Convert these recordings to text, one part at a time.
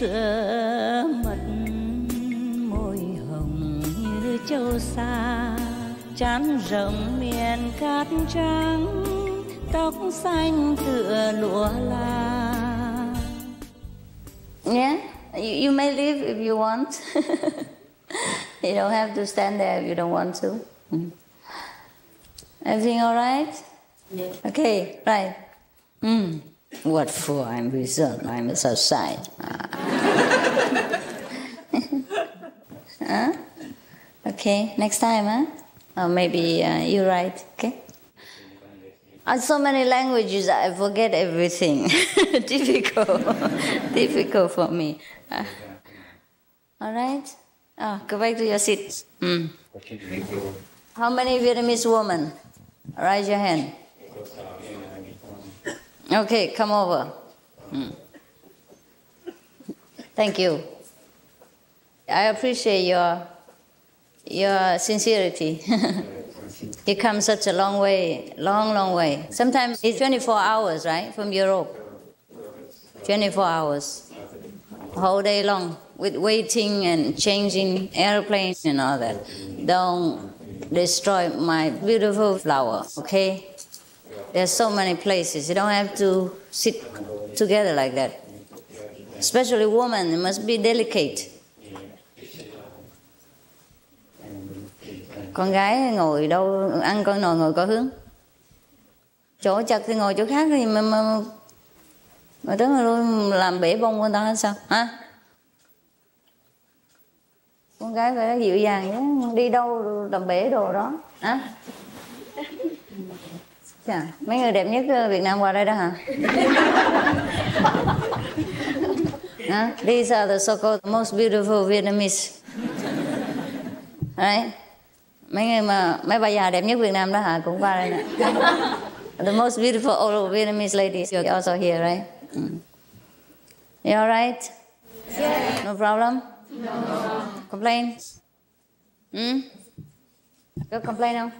sữa mật môi hồng như châu sa trán rộng miền cát trắng tóc xanh tựa lụa la Yeah, you, you may leave if you want. you don't have to stand there if you don't want to. Mm. Everything all right? Yeah. Okay, right. Mm. What for? I'm reserved. I'm outside. Ah. huh? Okay, next time, huh? Or maybe uh, you write, okay? Uh, so many languages, I forget everything. difficult, difficult for me. Uh, all right. Oh, go back to your seat. Mm. How many Vietnamese women? Raise your hand. Okay, come over. Mm. Thank you. I appreciate your your sincerity. you come such a long way, long, long way. Sometimes it's 24 hours, right, from Europe. 24 hours, whole day long, with waiting and changing airplanes and all that. Don't destroy my beautiful flower, okay? There's so many places. You don't have to sit together like that. Especially women, must be delicate. Con gái ngồi đâu ăn con nồi ngồi có hướng. Chỗ chật thì ngồi chỗ khác thì mà mà mà tới mà luôn làm bể bông con ta hay sao? Hả? Con gái phải dịu dàng chứ, đi đâu làm bể đồ đó. Hả? Chà, mấy người đẹp nhất Việt Nam qua đây đó hả? huh? These are the so-called most beautiful Vietnamese. Right? Mấy người mà mấy bà già đẹp nhất Việt Nam đó hả? Cũng qua đây nè. The most beautiful old Vietnamese ladies you're also here, right? Mm. You alright? Yes. No problem? No. Complain? Hmm? Có complain không?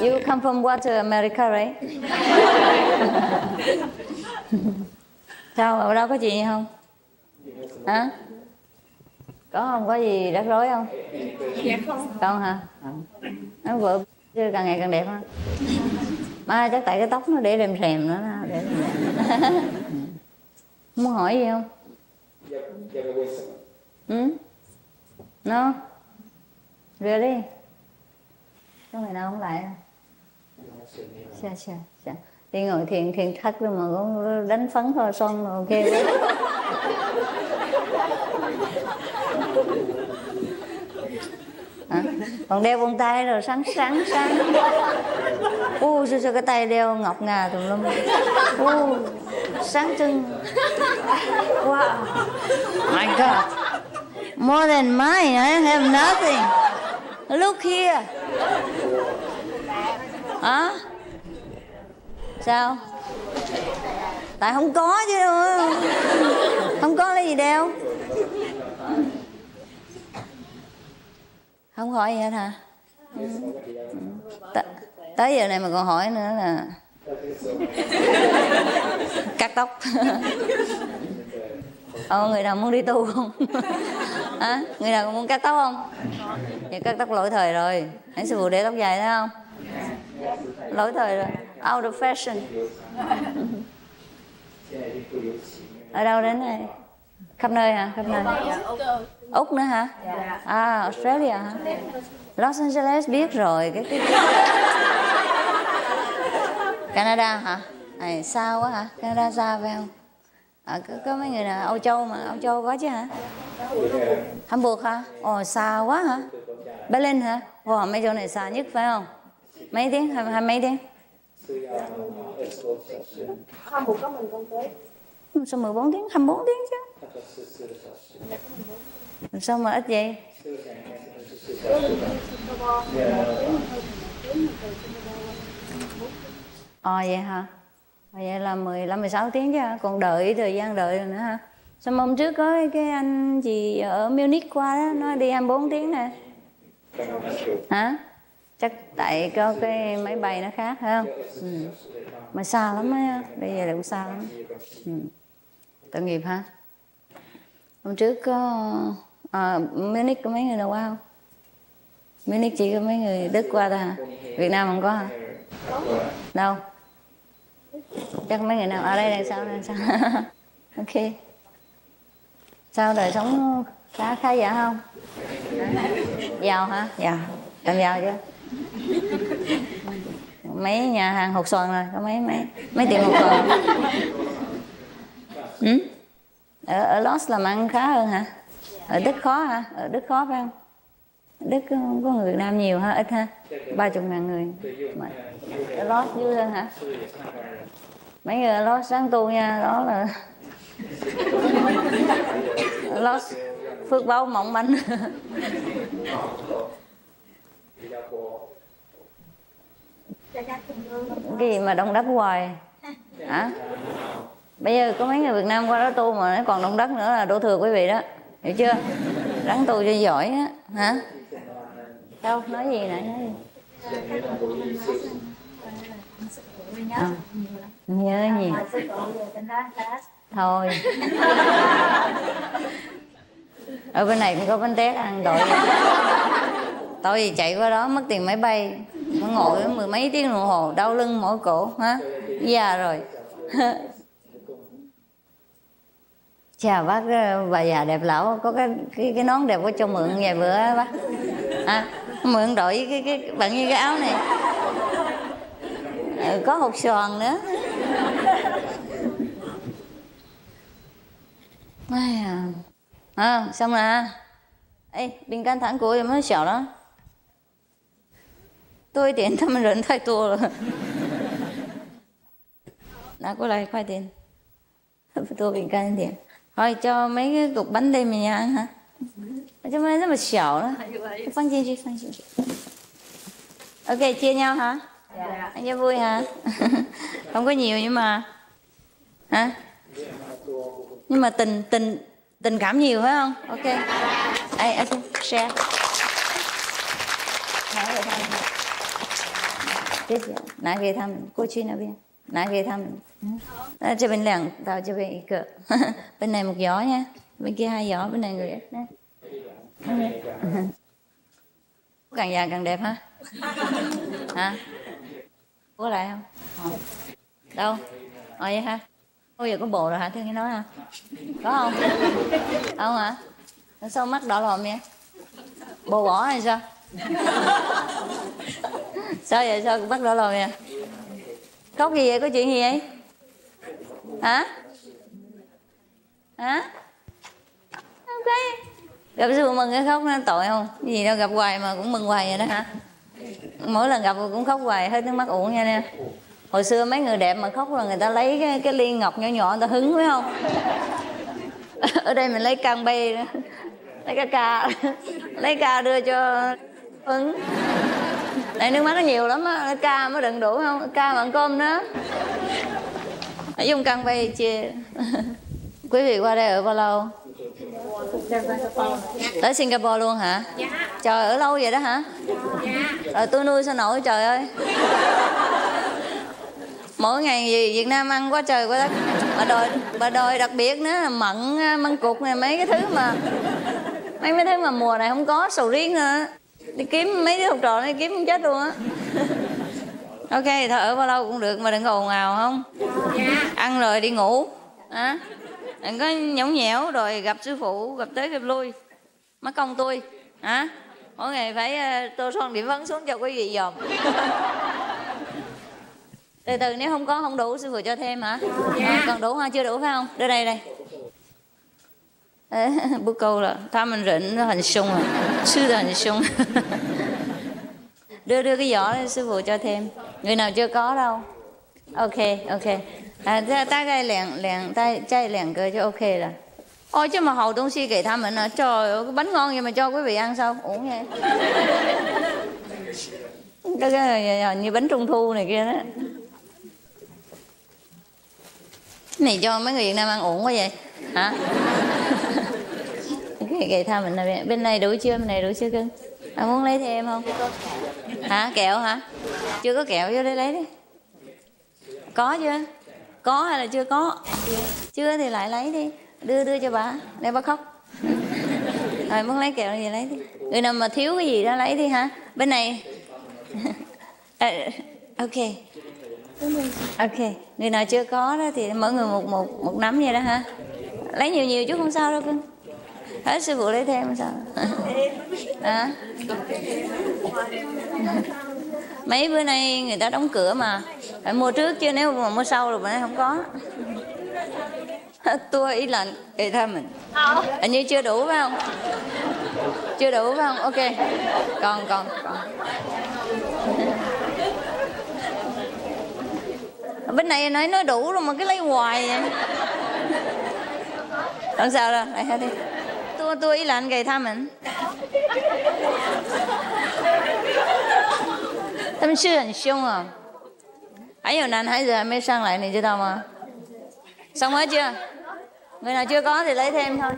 You come from what, America, right? Sao, ở đâu có chuyện gì không? Hả? Có không? Có gì rắc rối không? Dạ không. Con hả? Nó vợ càng ngày càng đẹp ha. Mà chắc tại cái tóc nó để rèm rèm nữa đó. Để rèm. Muốn hỏi gì không? Ừ? No? Really? Có ngày nào không lại không? Dạ, dạ. Đi ngồi thiền thiền thất rồi mà cũng đánh phấn thôi son rồi ok đó. Hả? Còn đeo vòng tay rồi sáng sáng sáng. U sao, sao cái tay đeo ngọc ngà tùm lum. U sáng trưng. Wow. My god more than mine I have nothing. Look here. Hả sao? Tại không có chứ không? Có lấy gì đeo không hỏi gì hết hả? Ừ. T- tới giờ này mà còn hỏi nữa là cắt tóc. Ờ, người nào muốn đi tu không? Hả? Người nào muốn cắt tóc không? Vậy cắt tóc lỗi thời rồi. Hãy sư phụ để tóc dài thấy không? Lỗi thời rồi out of fashion. Ở đâu đến đây? Khắp nơi hả? Khắp nơi. Úc nữa hả? À australia hả? Los angeles biết rồi. Cái cái canada hả? Này xa quá hả? Canada xa phải không? À, có, có mấy người nào? Âu châu mà. Âu châu có chứ hả? Hamburg hả? Ồ xa quá hả? Berlin hả? Ồ mấy chỗ này xa nhất phải không? Mấy tiếng? Hai, hai mấy tiếng không, một có mình con tới. sao 14 tiếng 24 tiếng chứ sao mà ít vậy Ờ à, vậy hả? Ờ, Vậy là 15 16 tiếng chứ hả? Còn đợi thời gian đợi rồi nữa hả? Sao hôm trước có cái anh gì ở Munich qua đó nó đi 24 tiếng nè. Hả? Chắc tại có cái máy bay nó khác phải không? Ừ. Mà xa lắm á, bây giờ cũng xa lắm. Ừ. Tội nghiệp hả? hôm trước có à, Munich có mấy người nào qua không Munich chỉ có mấy người Đức qua thôi hả Việt Nam không có hả đâu chắc mấy người nào ở đây đằng sao đằng sao ok sao đời sống khá khá giả không giàu hả giàu làm giàu chưa mấy nhà hàng hột xoàn rồi có mấy mấy mấy tiệm hột xoàn. Ừ? ở ở Lost làm ăn khá hơn hả? Ở Đức khó hả? Ở Đức khó phải không? Đức không có người Việt Nam nhiều ha ít ha? Ba chục ngàn người. Mà ở Lost dữ hơn hả? Mấy người ở Lost sáng tu nha đó là Lost phước báo mỏng manh cái gì mà đông đất hoài? Hả? Bây giờ có mấy người Việt Nam qua đó tu mà nó còn đông đất nữa là đổ thừa quý vị đó. Hiểu chưa? Ráng tu cho giỏi á. Hả? Đâu? Nói gì nãy? Nói gì? À, nhớ gì? Thôi. Ở bên này cũng có bánh tét ăn đội tội gì chạy qua đó mất tiền máy bay ngồi mười mấy tiếng đồng hồ đau lưng mỏi cổ hả? Già rồi. Chào bác ờ, bà già đẹp lão có cái cái, cái nón đẹp có cho mượn vài bữa bác. À, mượn đổi cái cái bạn như cái áo này. Ừ, có hột xoàn nữa. À. à xong rồi ê bình can thẳng của em mới sợ đó 多一点，他们人太多了。拿过来，快点，多饼干一点。好，叫mấy cái cục bánh đây mình ăn hả? Cho mấy rất là xảo đó.放进去，放进去。Ok, chia nhau hả? Dạ. Anh cho vui hả? Không có nhiều nhưng mà hả? Nhưng mà tình tình tình cảm nhiều phải không? Ok. Ai, ai share. Nói rồi thôi. 谢谢，拿给他们，过去那边拿给他们。那这边两到这边一个，bên này một giỏ nha, bên kia hai giỏ, bên này người ít nè. càng già càng đẹp hả? hả? Có lại không? không? Đâu? Ờ vậy hả? Bây giờ có bộ rồi hả? Thương nghe nói hả? Có không? Không hả? Sao mắt đỏ lòm vậy? Bồ bỏ hay sao? Sao vậy? Sao bắt đỏ lòm nè khóc gì vậy? Có chuyện gì vậy? Hả? Hả? Ok gặp sư mừng cái khóc nó tội không? Gì đâu gặp hoài mà cũng mừng hoài vậy đó hả? Mỗi lần gặp cũng khóc hoài hết nước mắt uổng nha nè. Hồi xưa mấy người đẹp mà khóc là người ta lấy cái, cái ly ngọc nhỏ nhỏ người ta hứng phải không? Ở đây mình lấy can bay lấy cái ca. Lấy ca đưa cho hứng đây nước mắt nó nhiều lắm á ca mới đựng đủ không? Ca mà ăn cơm nữa. Ở dùng căng bay chia quý vị qua đây ở bao lâu? Tới Singapore luôn hả? Dạ. trời ở lâu vậy đó hả? Dạ. rồi tôi nuôi sao nổi trời ơi. Mỗi ngày gì Việt Nam ăn quá trời quá đất. Mà đòi mà đòi đặc biệt nữa là mận măng cục này mấy cái thứ mà mấy mấy thứ mà mùa này không có sầu riêng nữa đi kiếm mấy đứa học trò đi kiếm chết luôn á. Ok thì thôi ở bao lâu cũng được mà đừng có ồn ào không? Dạ. ăn rồi đi ngủ. À, đừng có nhõng nhẽo rồi gặp sư phụ gặp tới gặp lui. Mất công tôi. Hả? Mỗi ngày phải uh, tô son điểm vấn xuống cho quý vị dòm. Từ từ nếu không có không đủ sư phụ cho thêm hả? Dạ. còn đủ ha chưa đủ phải không? Đưa đây đây bố câu là ta mình rỉnh nó hình sung à sư là hình sung đưa đưa cái giỏ lên sư phụ cho thêm người nào chưa có đâu ok ok à, ta gai lẹn lẹn ta chay lẹn cơ cho ok rồi ôi chứ mà hầu东西给他们啊trời ơi cái bánh ngon vậy mà cho quý vị ăn sao uổng vậy cái, cái như bánh trung thu này kia đó cái này cho mấy người Việt Nam ăn uổng quá vậy hả Cái gậy tha mình là bên này đủ chưa? Bên này đủ chưa cưng? À, muốn lấy thêm không? Hả? Kẹo hả? Chưa có kẹo vô đây lấy đi. Có chưa? Có hay là chưa có? Chưa thì lại lấy đi. Đưa đưa cho bà. Để bà khóc. Rồi muốn lấy kẹo gì lấy đi. Người nào mà thiếu cái gì đó lấy đi hả? Bên này. À, ok. Ok. Người nào chưa có đó thì mỗi người một một một nắm vậy đó hả? Lấy nhiều nhiều chứ không sao đâu cưng hết sư phụ lấy thêm sao? Đó mấy bữa nay người ta đóng cửa mà. Phải mua trước chứ nếu mà mua sau rồi mà không có. Tour ý lệnh thì thôi mình. Hình như chưa đủ phải không? Chưa đủ phải không? Ok. Còn còn còn. Bên này nói nói đủ rồi mà cứ lấy hoài vậy. Không sao đâu lại hết đi tôi tôi ý là anh gầy tha mình 他们是很凶啊，还有男孩子还没上来，你知道吗？xong hết chưa? Người nào chưa có thì lấy thêm thôi.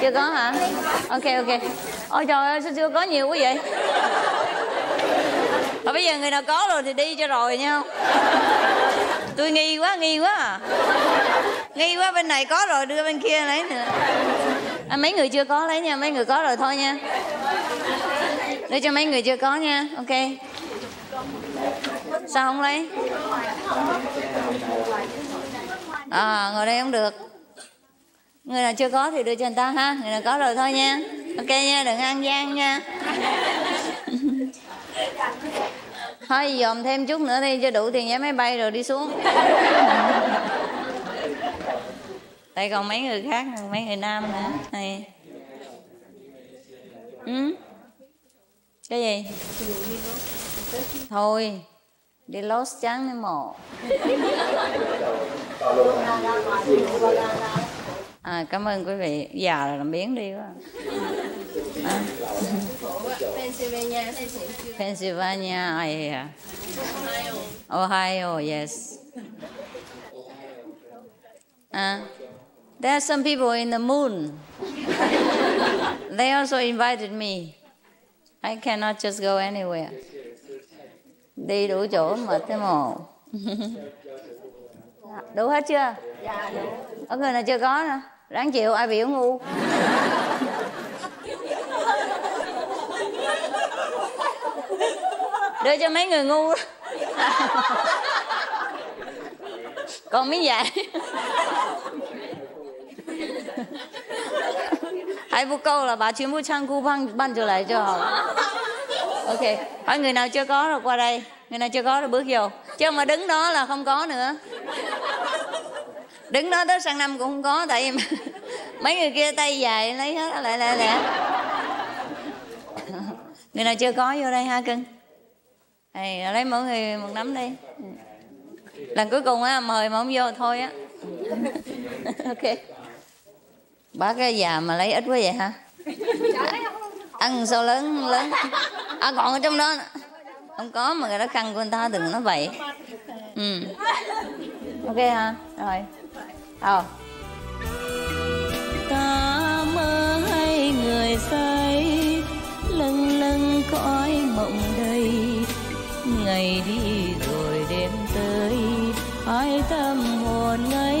Chưa có hả? Ok ok. Ôi trời ơi sao chưa có nhiều quá vậy? Và bây giờ người nào có rồi thì đi cho rồi nha. Tôi nghi quá, nghi quá à. Nghi quá bên này có rồi đưa bên kia lấy nữa. À, mấy người chưa có lấy nha, mấy người có rồi thôi nha. Đưa cho mấy người chưa có nha. Ok. Sao không lấy? À ngồi đây không được. Người nào chưa có thì đưa cho người ta ha người nào có rồi thôi nha. Ok nha đừng ăn gian nha. Thôi dòm thêm chút nữa đi cho đủ tiền vé máy bay rồi đi xuống. đây còn mấy người khác mấy người nam nữa này. Ừ? cái gì? Thôi đi lost trắng với mộ. À, cảm ơn quý vị. Già là làm biến đi quá. À. Pennsylvania Pennsylvania I, Ohio. Yes. Uh, there are some people in the moon. They also invited me. I cannot just go anywhere. Đi đủ chỗ mà thế mồ. Đủ hết chưa? Dạ đủ. Ở người nào chưa có nữa. Ráng chịu ai biểu ngu đưa cho mấy người ngu còn miếng dài câu là bà chuyên bu trở lại cho họ. Ok. Hỏi người nào chưa có rồi qua đây. Người nào chưa có rồi bước vô. Chứ mà đứng đó là không có nữa. Đứng đó tới sang năm cũng không có, tại vì mấy người kia tay dài lấy hết, lại lại lại. Người nào chưa có vô đây ha, cưng? Này, lấy mỗi người một nắm đi. Lần cuối cùng á, mời mà không vô thôi á. Ok bác cái già mà lấy ít quá vậy hả? Ăn sao lớn lớn. À còn ở trong đó. Không có mà người đó khăn của người ta đừng nói vậy ừ. Ok ha, rồi. Ờ. Ta mơ hay người say, lâng lâng cõi mộng đây ngày đi rồi đêm tới, ai tâm hồn ngây